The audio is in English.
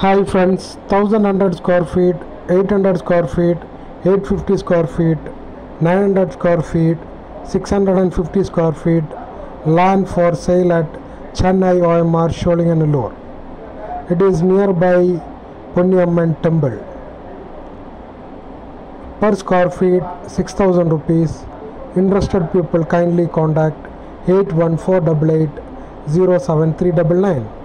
Hi friends, 1100 square feet, 800 square feet, 850 square feet, 900 square feet, 650 square feet, land for sale at Chennai OMR Sholinganallur. It is nearby Ponniyamman temple. Per square feet 6000 rupees. Interested people kindly contact 81488 07399.